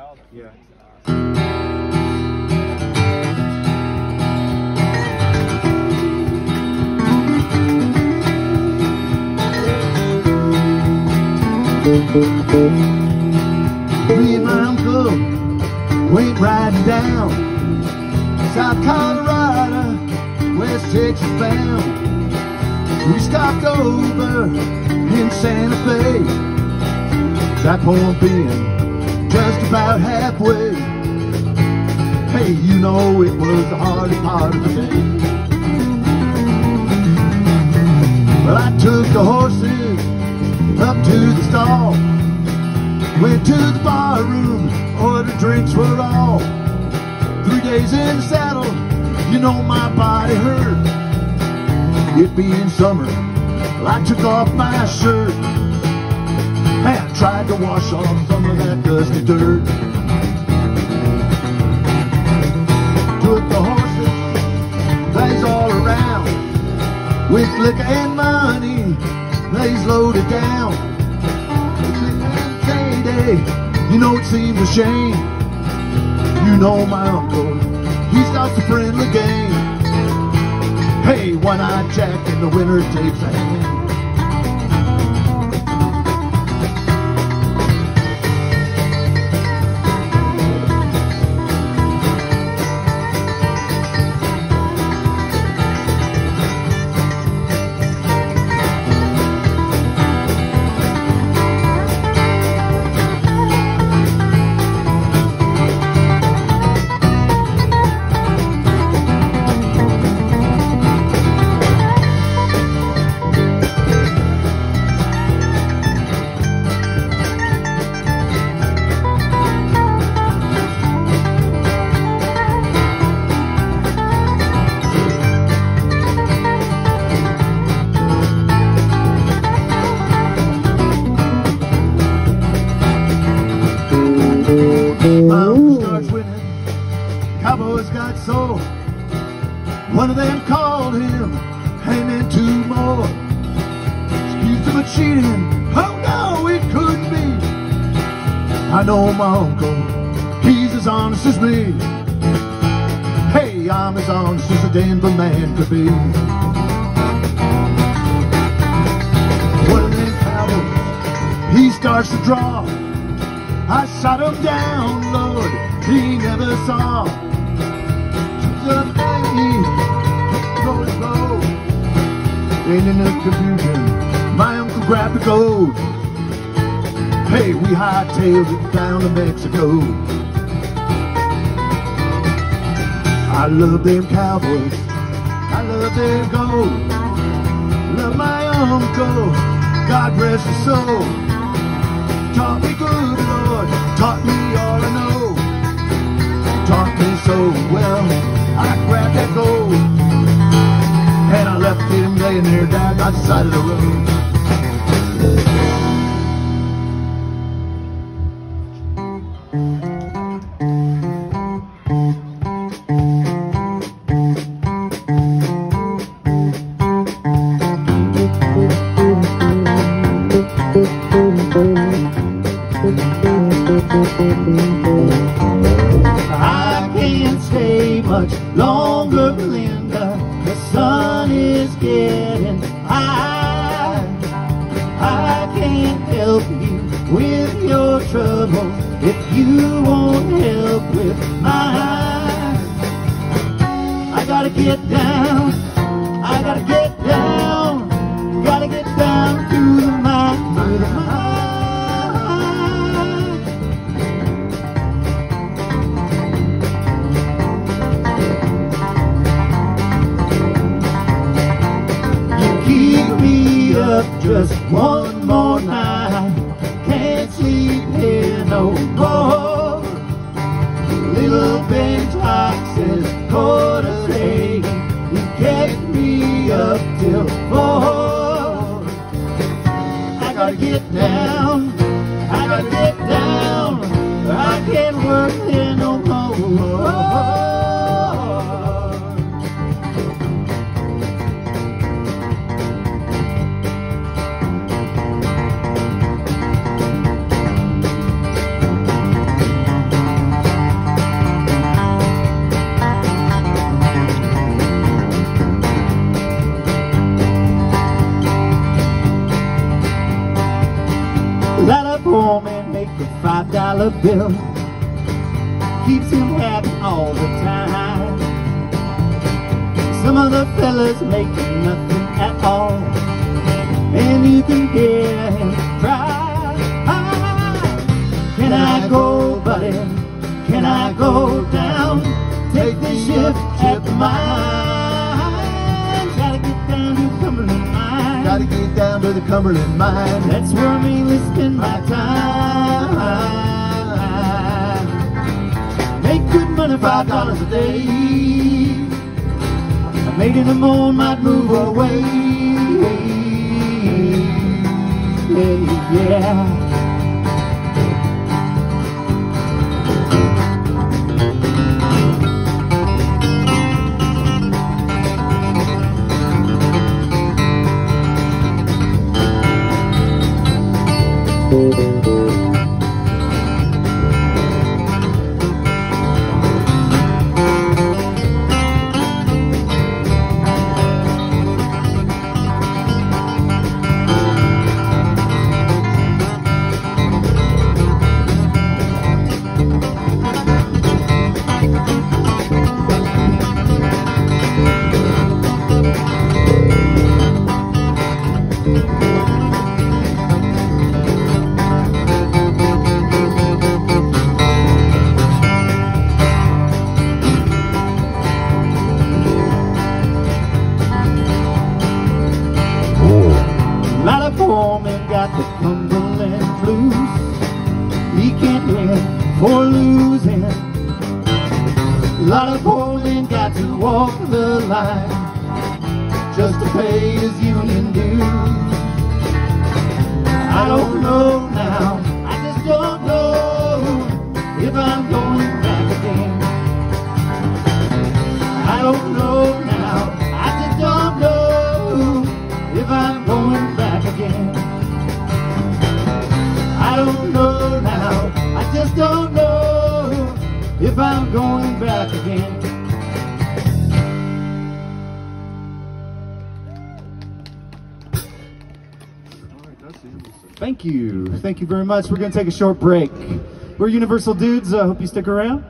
Yeah. Me and my uncle went riding down South Colorado, West Texas bound. We stopped over in Santa Fe. That point being just about halfway. Hey, you know it was the hardest part of the day. Well, I took the horses up to the stall. Went to the bar room, ordered drinks for all. Three days in the saddle, you know my body hurt. It being summer, well, I took off my shirt. And tried to wash off some of that dusty dirt. Took the horses, they's all around. With liquor and money, they's loaded down. Payday, you know it seems a shame. You know my uncle, he starts a friendly game. Hey, one-eyed Jack and the winner takes a hand. Got. One of them called him, and then two more. Accused him of cheating. Oh no, it couldn't be. I know my uncle, he's as honest as me. Hey, I'm as honest as a Denver man could be. One of them cowboys, he starts to draw. I shot him down, Lord, he never saw. In the confusion, my uncle grabbed the gold. Hey, we hightailed it down to Mexico. I love them cowboys, I love their gold. Love my uncle, God rest his soul taught me him laying there down with your trouble if you won't help with mine. I gotta get down. I gotta get down. Gotta get down to the mine, to the mine. You keep me up just one more night. Quarter kept me up till four. I gotta get down. Dollar bill keeps him happy all the time. Some of the fellas make nothing at all, and you can hear him cry. Can I go, buddy? Can I go down? Take the ship at mine. Gotta get down to Cumberland Mine. Gotta get down to the Cumberland mine. That's where I mainly spend my time. Make good money, five dollars a day. I made it a more, might move away. Yeah, yeah. A of got the Cumberland blues. He can't win for losing. A lot of poor men got to walk the line just to pay his union dues. I don't know now, I just don't know if I'm going back again. I don't know now, Going back again. Thank you. Thank you very much. We're going to take a short break. We're Universal Dudes. I hope you stick around.